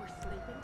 were sleeping